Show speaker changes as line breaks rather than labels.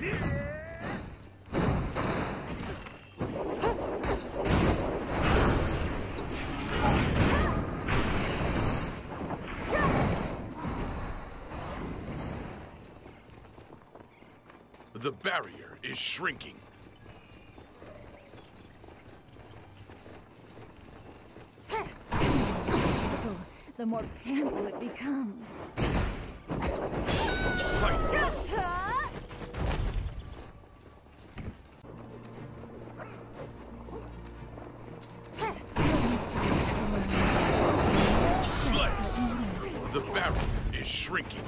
The barrier is shrinking.
the more gentle it becomes.
barrel is shrinking.